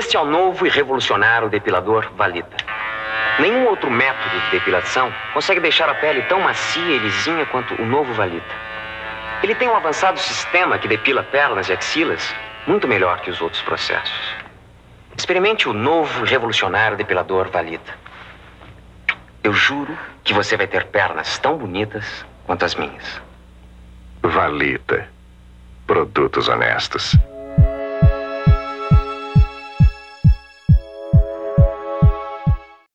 Este é o novo e revolucionário depilador Valita. Nenhum outro método de depilação consegue deixar a pele tão macia e lisinha quanto o novo Valita. Ele tem um avançado sistema que depila pernas e axilas muito melhor que os outros processos. Experimente o novo e revolucionário depilador Valita. Eu juro que você vai ter pernas tão bonitas quanto as minhas. Valita. Produtos honestos.